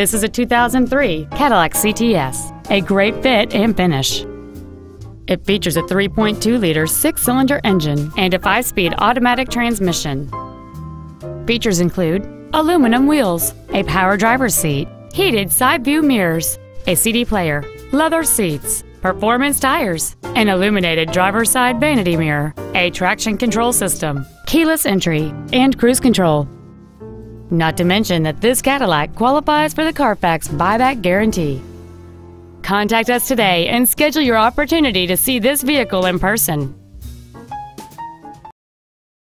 This is a 2003 Cadillac CTS, a great fit and finish. It features a 3.2-liter six-cylinder engine and a five-speed automatic transmission. Features include aluminum wheels, a power driver's seat, heated side view mirrors, a CD player, leather seats, performance tires, an illuminated driver's side vanity mirror, a traction control system, keyless entry, and cruise control. Not to mention that this Cadillac qualifies for the Carfax buyback guarantee. Contact us today and schedule your opportunity to see this vehicle in person.